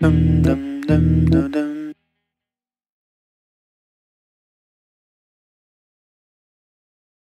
dum dum dum dum dum.